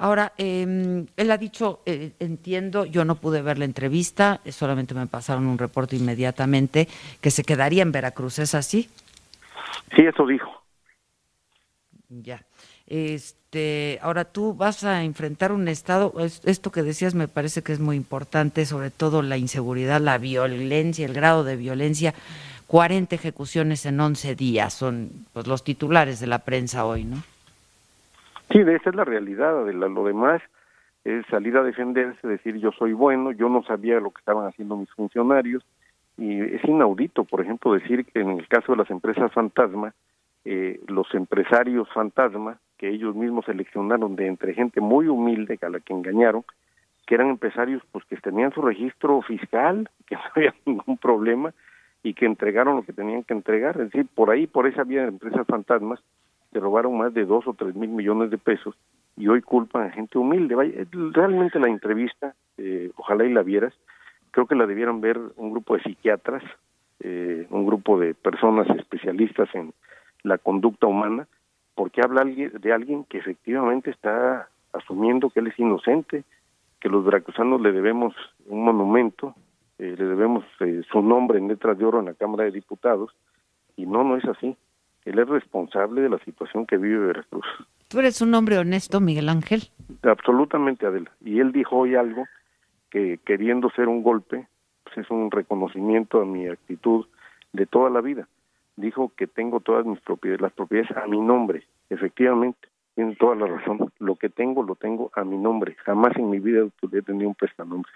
Ahora, eh, él ha dicho, eh, entiendo, yo no pude ver la entrevista, eh, solamente me pasaron un reporte inmediatamente, que se quedaría en Veracruz, ¿es así? Sí, eso dijo. Ya. Este, ahora tú vas a enfrentar un estado, esto que decías me parece que es muy importante, sobre todo la inseguridad, la violencia, el grado de violencia. 40 ejecuciones en 11 días son pues, los titulares de la prensa hoy, ¿no? Sí, esa es la realidad. De lo demás es salir a defenderse, decir yo soy bueno, yo no sabía lo que estaban haciendo mis funcionarios. Y es inaudito, por ejemplo, decir que en el caso de las empresas fantasma, eh, los empresarios fantasma, que ellos mismos seleccionaron de entre gente muy humilde a la que engañaron, que eran empresarios pues que tenían su registro fiscal, que no había ningún problema y que entregaron lo que tenían que entregar. Es decir, por ahí, por esa vía de empresas fantasmas, se robaron más de dos o tres mil millones de pesos y hoy culpan a gente humilde. Vaya, realmente la entrevista, eh, ojalá y la vieras, creo que la debieron ver un grupo de psiquiatras, eh, un grupo de personas especialistas en la conducta humana, porque habla de alguien que efectivamente está asumiendo que él es inocente, que los veracruzanos le debemos un monumento, eh, le debemos su nombre en letras de oro en la Cámara de Diputados, y no, no es así él es responsable de la situación que vive Veracruz. Tú eres un hombre honesto, Miguel Ángel. Absolutamente, Adela. Y él dijo hoy algo que queriendo ser un golpe, pues es un reconocimiento a mi actitud de toda la vida. Dijo que tengo todas mis propiedades, las propiedades a mi nombre. Efectivamente, tiene toda la razón. Lo que tengo, lo tengo a mi nombre. Jamás en mi vida he tenido un prestanombre.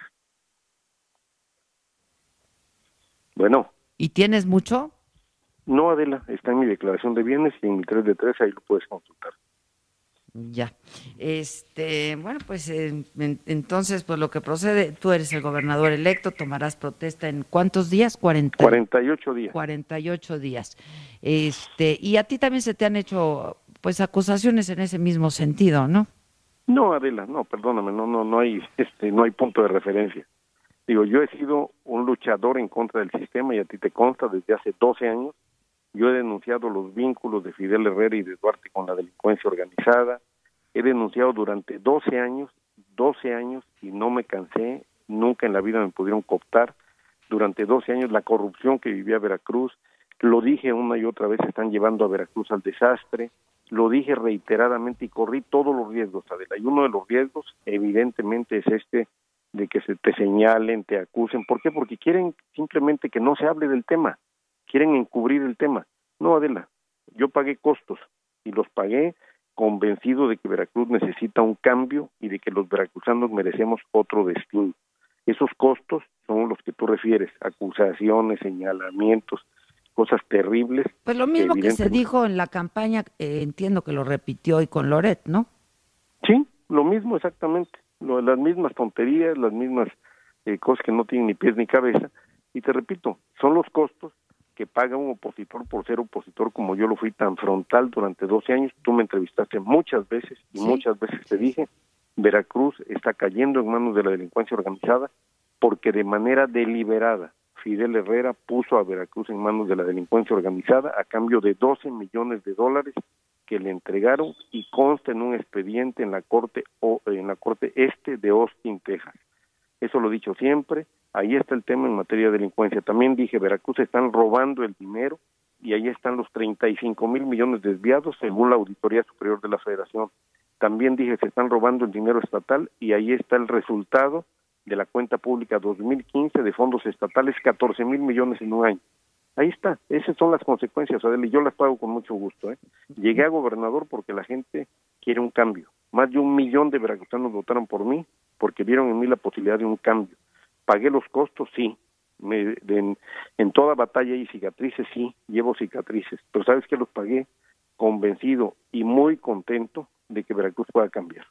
Bueno. ¿Y tienes mucho? No, Adela, está en mi declaración de bienes y en mi 3 de 3 ahí lo puedes consultar. Ya. Este, bueno, pues entonces, pues lo que procede, tú eres el gobernador electo, tomarás protesta en cuántos días? 40, 48 días. 48 días. Este, y a ti también se te han hecho pues acusaciones en ese mismo sentido, ¿no? No, Adela, no, perdóname, no no no hay este no hay punto de referencia. Digo, yo he sido un luchador en contra del sistema y a ti te consta desde hace 12 años yo he denunciado los vínculos de Fidel Herrera y de Duarte con la delincuencia organizada. He denunciado durante 12 años, 12 años, y no me cansé, nunca en la vida me pudieron cooptar. Durante 12 años la corrupción que vivía Veracruz, lo dije una y otra vez, están llevando a Veracruz al desastre. Lo dije reiteradamente y corrí todos los riesgos, Adela. Y uno de los riesgos, evidentemente, es este de que se te señalen, te acusen. ¿Por qué? Porque quieren simplemente que no se hable del tema quieren encubrir el tema. No, Adela, yo pagué costos y los pagué convencido de que Veracruz necesita un cambio y de que los veracruzanos merecemos otro destino. Esos costos son los que tú refieres, acusaciones, señalamientos, cosas terribles. Pues lo mismo que, se dijo en la campaña, eh, entiendo que lo repitió hoy con Loret, ¿no? Sí, lo mismo exactamente, lo, las mismas tonterías, las mismas eh, cosas que no tienen ni pies ni cabeza. Y te repito, son los costos paga un opositor por ser opositor como yo lo fui tan frontal durante 12 años. Tú me entrevistaste muchas veces y muchas veces te dije, Veracruz está cayendo en manos de la delincuencia organizada porque de manera deliberada Fidel Herrera puso a Veracruz en manos de la delincuencia organizada a cambio de 12 millones de dólares que le entregaron y consta en un expediente en la corte o en la corte este de Austin, Texas. Eso lo he dicho siempre, Ahí está el tema en materia de delincuencia. También dije, Veracruz están robando el dinero y ahí están los 35 mil millones desviados según la Auditoría Superior de la Federación. También dije, se están robando el dinero estatal y ahí está el resultado de la cuenta pública 2015 de fondos estatales, 14 mil millones en un año. Ahí está, esas son las consecuencias, Adele, yo las pago con mucho gusto. ¿eh? Llegué a gobernador porque la gente quiere un cambio. Más de un millón de veracruzanos votaron por mí porque vieron en mí la posibilidad de un cambio pagué los costos, sí. Me, en, toda batalla hay cicatrices, sí, llevo cicatrices, pero sabes que los pagué convencido y muy contento de que Veracruz pueda cambiar.